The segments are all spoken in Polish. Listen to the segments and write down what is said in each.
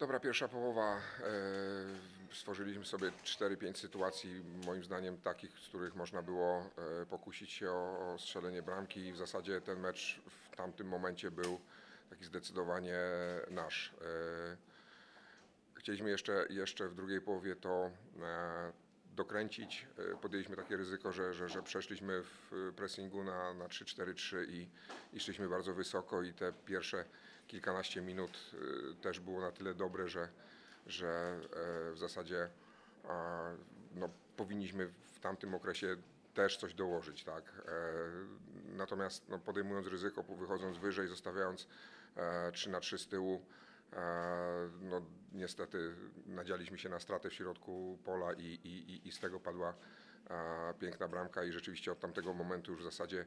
Dobra, pierwsza połowa. E, stworzyliśmy sobie 4-5 sytuacji, moim zdaniem takich, z których można było e, pokusić się o, strzelenie bramki i w zasadzie ten mecz w tamtym momencie był taki zdecydowanie nasz. E, chcieliśmy jeszcze, jeszcze w drugiej połowie to dokręcić. Podjęliśmy takie ryzyko, że, że, że przeszliśmy w pressingu na, na 3-4-3 i, i szliśmy bardzo wysoko i te pierwsze kilkanaście minut e, też było na tyle dobre, że, że e, w zasadzie no, powinniśmy w tamtym okresie też coś dołożyć, tak. E, Natomiast no, podejmując ryzyko, wychodząc wyżej, zostawiając e, 3 na 3 z tyłu, e, no niestety nadzialiśmy się na stratę w środku pola i, i, i- z tego padła e, piękna bramka i rzeczywiście od tamtego momentu już w zasadzie e,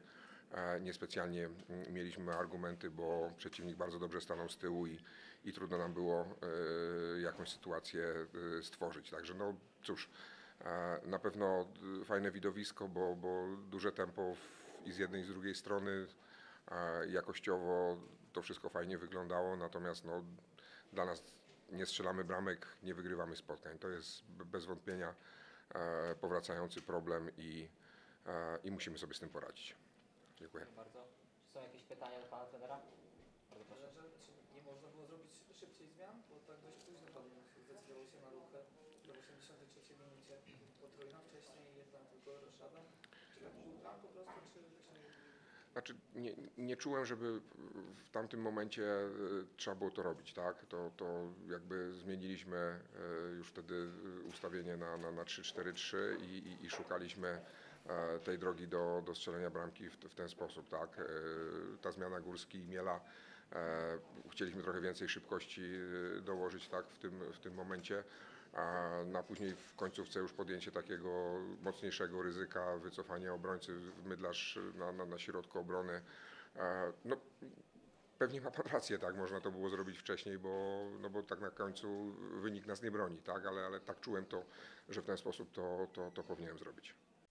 niespecjalnie mm, mieliśmy argumenty, bo przeciwnik bardzo dobrze stanął z tyłu i, i trudno nam było e, jakąś sytuację e, stworzyć. Także no cóż, na pewno e, fajne widowisko, bo, bo duże tempo w, i z jednej i z drugiej strony. Jakościowo to wszystko fajnie wyglądało, natomiast no, dla nas nie strzelamy bramek, nie wygrywamy spotkań. To jest bez wątpienia powracający problem i, i musimy sobie z tym poradzić. Dziękuję. Bardzo. Czy są jakieś pytania do pana trenera? Bardzo proszę. Że, czy nie można było zrobić szybciej zmian? Bo tak dość późno pan zdecydował się na ruchę do 83 minucie potrójna wcześniej jedna tylko roszada. Czy tak był plan po prostu, czy? Znaczy, nie, nie czułem, żeby w tamtym momencie e, trzeba było to robić, tak? To, to jakby zmieniliśmy e, już wtedy e, ustawienie na, na, na 3-4-3 i, i, i szukaliśmy tej drogi do, do strzelenia bramki w, w ten sposób, tak? E, Ta zmiana Górski i Miela, e, chcieliśmy trochę więcej szybkości e, dołożyć, tak? W tym, w tym momencie. A na później w końcówce już podjęcie takiego mocniejszego ryzyka, wycofanie obrońcy w mydlarz na, na, na środku obrony. E, No, pewnie ma pan rację, tak, można to było zrobić wcześniej, bo, no bo tak na końcu wynik nas nie broni, tak, ale, ale tak czułem to, że w ten sposób to, to, to powinienem zrobić.